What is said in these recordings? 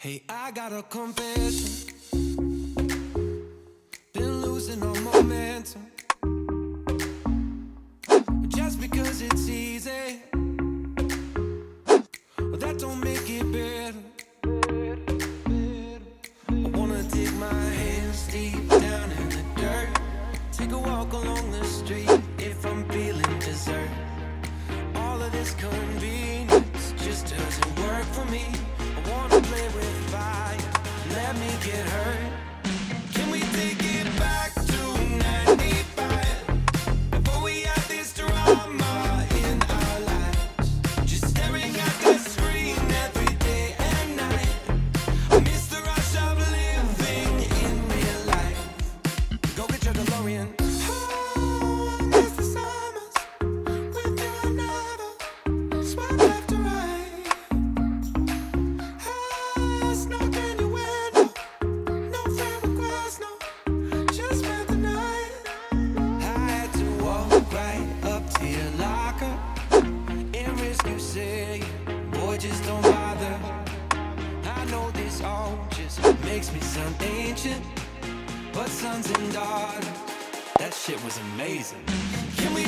Hey, I got a confession. Been losing all momentum. Just because it's easy, that don't make it better. get hurt. That shit was amazing. Can we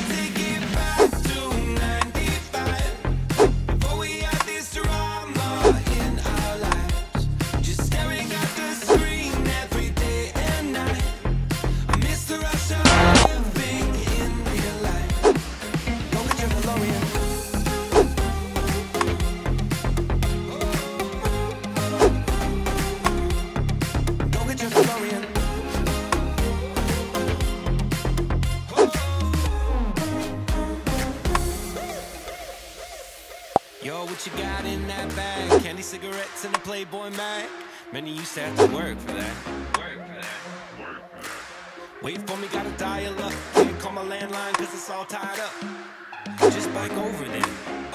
you got in that bag. Candy cigarettes and a Playboy mag. Many used to have to work for that. Work for that. Work for that. Wait for me, gotta dial up. Can't call my landline cause it's all tied up. Just bike over there.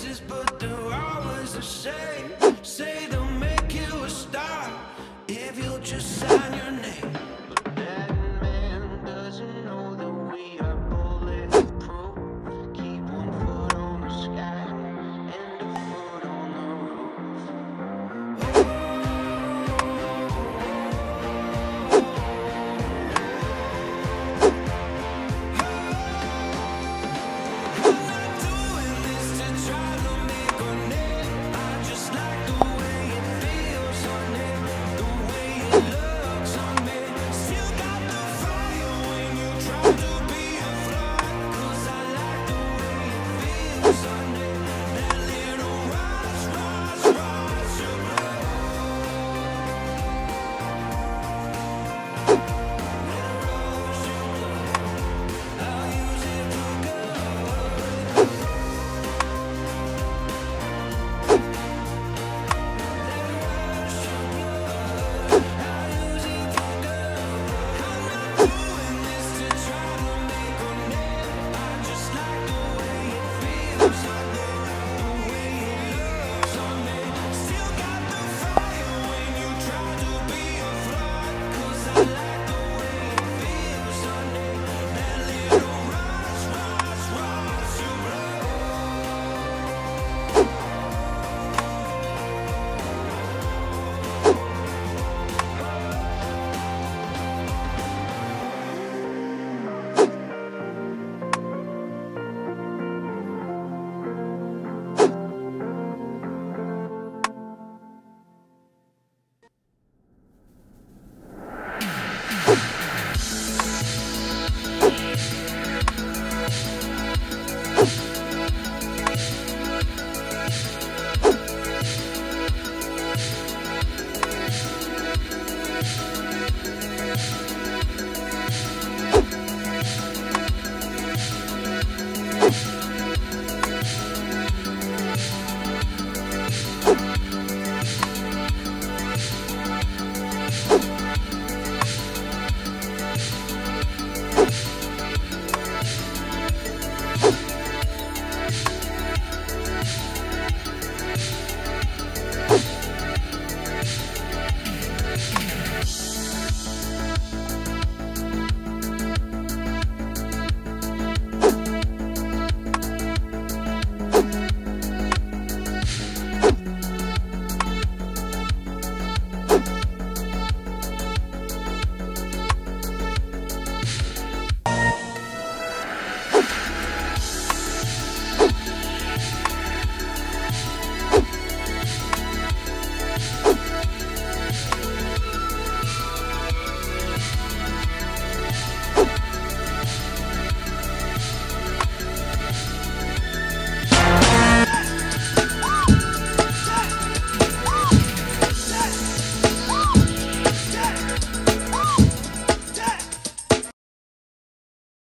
faces, but they're always the same. Say they'll make you a star if you'll just sign your name.